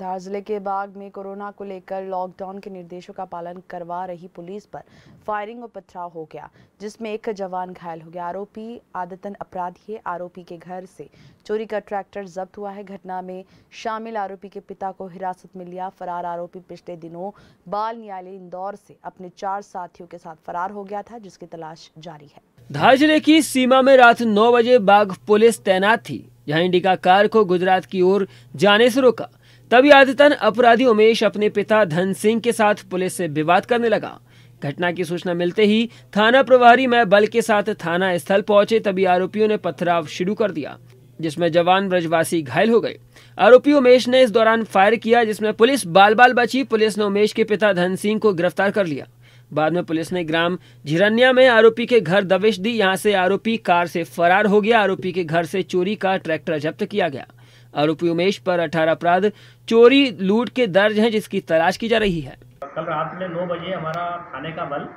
धार ज़िले के बाग में कोरोना को लेकर लॉकडाउन के निर्देशों का पालन करवा रही पुलिस पर फायरिंग और पथराव हो गया, जिसमें एक जवान घायल हो गया। आरोपी आदतन अपराधी है आरोपी के घर से चोरी का ट्रैक्टर जब्त हुआ है। घटना में शामिल आरोपी के पिता को हिरासत में लिया फरार। आरोपी पिछले दिनों बाल न्यायालय इंदौर से अपने चार साथियों के साथ फरार हो गया था, जिसकी तलाश जारी है। धार ज़िले की सीमा में रात नौ बजे बाघ पुलिस तैनात थी। जहाँ इंडिका कार को गुजरात की ओर जाने से रोका। तभी आदितन अपराधी उमेश अपने पिता धन सिंह के साथ पुलिस से विवाद करने लगा। घटना की सूचना मिलते ही थाना प्रभारी में बल के साथ थाना स्थल पहुँचे, तभी आरोपियों ने पथराव शुरू कर दिया, जिसमें जवान ब्रजवासी घायल हो गए। आरोपी उमेश ने इस दौरान फायर किया, जिसमें पुलिस बाल बाल बची। पुलिस ने उमेश के पिता धन सिंह को गिरफ़्तार कर लिया। बाद में पुलिस ने ग्राम झिरन्या में आरोपी के घर दबिश दी। यहाँ से आरोपी कार से फरार हो गया। आरोपी के घर से चोरी का ट्रैक्टर जब्त किया गया। आरोपी उमेश पर 18 अपराध, चोरी, लूट के दर्ज हैं जिसकी तलाश की जा रही है। कल रात में नौ बजे हमारा थाने का बल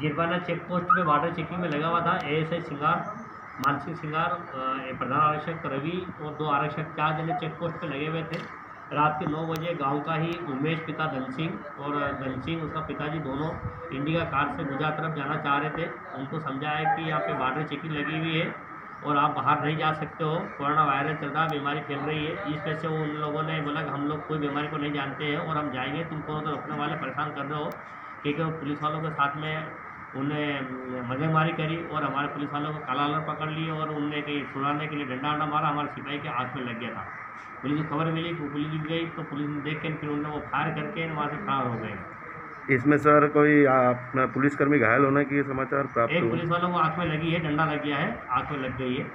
गिरवाना चेक पोस्ट में वाटर चेकिंग में लगा हुआ था। एएसआई सिंगार, मानसिंह सिंगार प्रधान आरक्षक रवि और दो आरक्षक चार जने चेक पोस्ट पर लगे हुए थे। रात के नौ बजे गाँव का ही उमेश पिता धन सिंह और धन सिंह उसका पिताजी दोनों इंडिका कार से गुजरात तरफ़ जाना चाह रहे थे। उनको समझाया कि यहाँ पे वाटर चेकिंग लगी हुई है। और आप बाहर नहीं जा सकते हो। कोरोना वायरस चल रहा, बीमारी फैल रही है। इस वजह से उन लोगों ने बोला कि हम लोग कोई बीमारी को नहीं जानते हैं और हम जाएँगे, तुमको तो रोकने वाले परेशान कर रहे हो क्योंकि वो पुलिस वालों के साथ में उन्हें मजेमारी करी और हमारे पुलिस वालों को काला पकड़ लिए और उनने कहीं छुड़ाने के लिए डंडा अंडा मारा, हमारे सिपाही के हाथ में लग गया था। पुलिस को खबर मिली कि पुलिस गई तो पुलिस ने देख के फिर उन्होंने वो फायर करके वहाँ से फरार हो गए। इसमें सर कोई अपना पुलिसकर्मी घायल होने की समाचार प्राप्त एक पुलिस वालों को आँख में लगी है डंडा लग गया है आँख में लग गई है।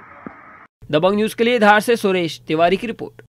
दबंग न्यूज़ के लिए धार से सुरेश तिवारी की रिपोर्ट।